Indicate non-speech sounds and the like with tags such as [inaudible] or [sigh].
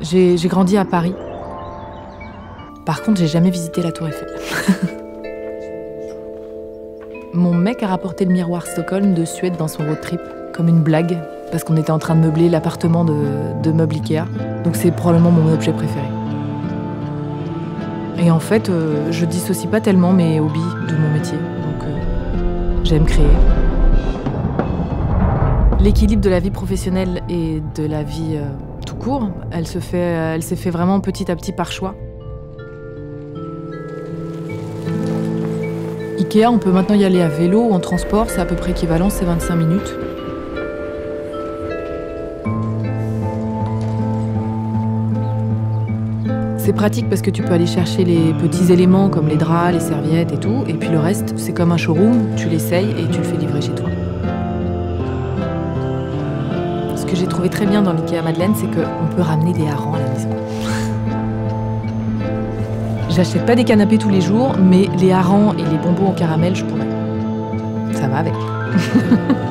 J'ai grandi à Paris. Par contre, j'ai jamais visité la Tour Eiffel. [laughs] Mon mec a rapporté le miroir Stockholm de Suède dans son road trip, comme une blague, parce qu'on était en train de meubler l'appartement de, de meubles Ikea. Donc c'est probablement mon objet préféré. Et en fait, euh, je dissocie pas tellement mes hobbies de mon métier. Donc euh, j'aime créer. L'équilibre de la vie professionnelle et de la vie euh, court, elle se fait, elle s'est fait vraiment petit à petit par choix. Ikea, on peut maintenant y aller à vélo ou en transport, c'est à peu près équivalent, c'est 25 minutes. C'est pratique parce que tu peux aller chercher les petits éléments comme les draps, les serviettes et tout, et puis le reste, c'est comme un showroom, tu l'essayes et tu le fais livrer chez toi. Ce que j'ai trouvé très bien dans l'Ikea Madeleine, c'est qu'on peut ramener des harengs à la maison. [laughs] J'achète pas des canapés tous les jours, mais les harengs et les bonbons au caramel, je pourrais. Ça va avec. [laughs]